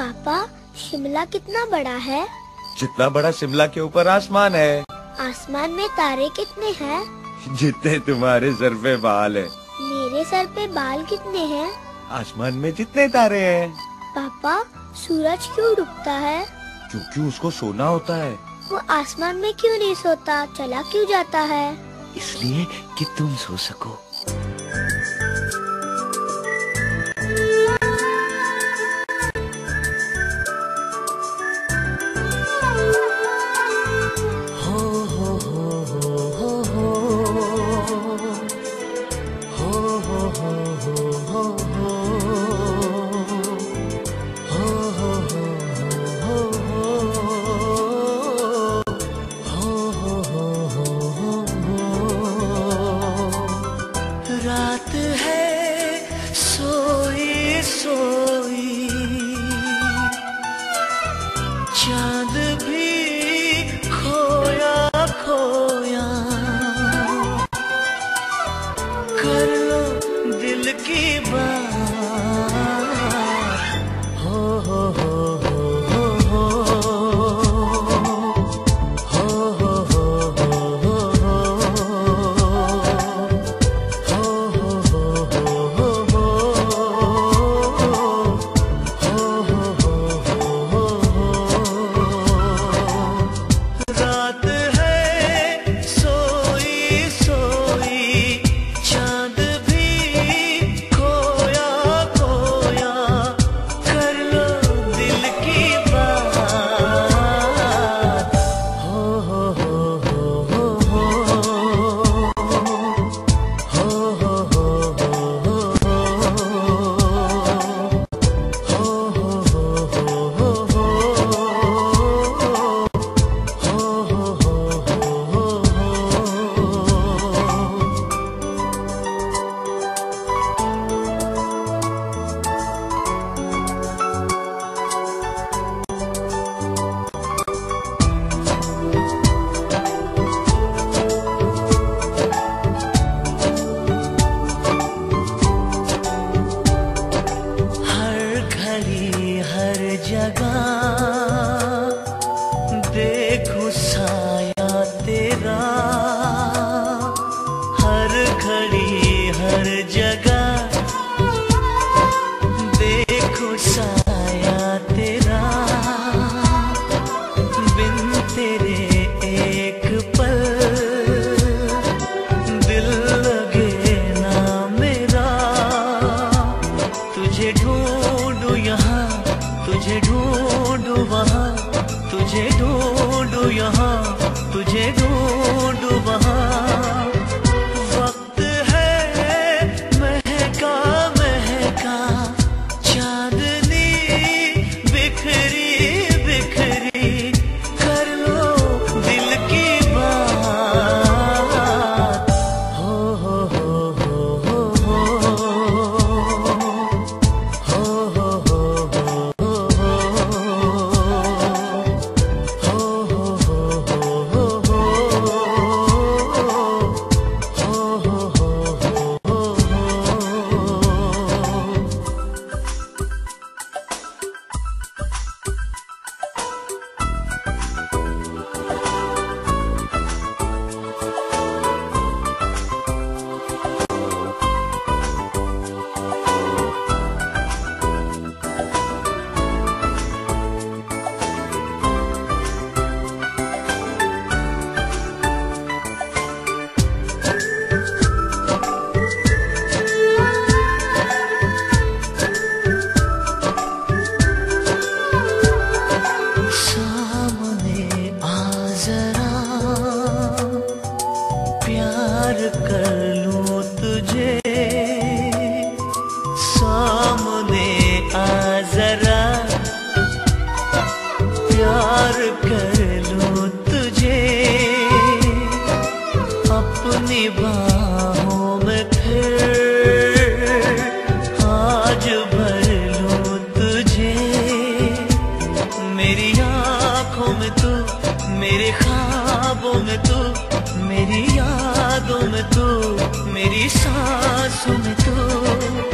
पापा शिमला कितना बड़ा है? जितना बड़ा शिमला के ऊपर आसमान है। आसमान में तारे कितने हैं? जितने तुम्हारे सर पे बाल है। मेरे सर पे बाल कितने हैं? आसमान में जितने तारे हैं। पापा सूरज क्यों डूबता है? क्योंकि उसको सोना होता है। वो आसमान में क्यों नहीं सोता? चला क्यों जाता है? इसलिए कि तुम सो सको। देखूँ साया तेरा। हर घड़ी, हर जगह तेरा। बिन तेरे एक दिल लगे मेरा। तुझे ढूंढू यहाँ तुझे ढूंढू वहाँ फिर आज भर लूँ तुझे। मेरी आँखों में तू, मेरे ख्वाबों में तू, मेरी यादों में तू, मेरी सांसों में तू।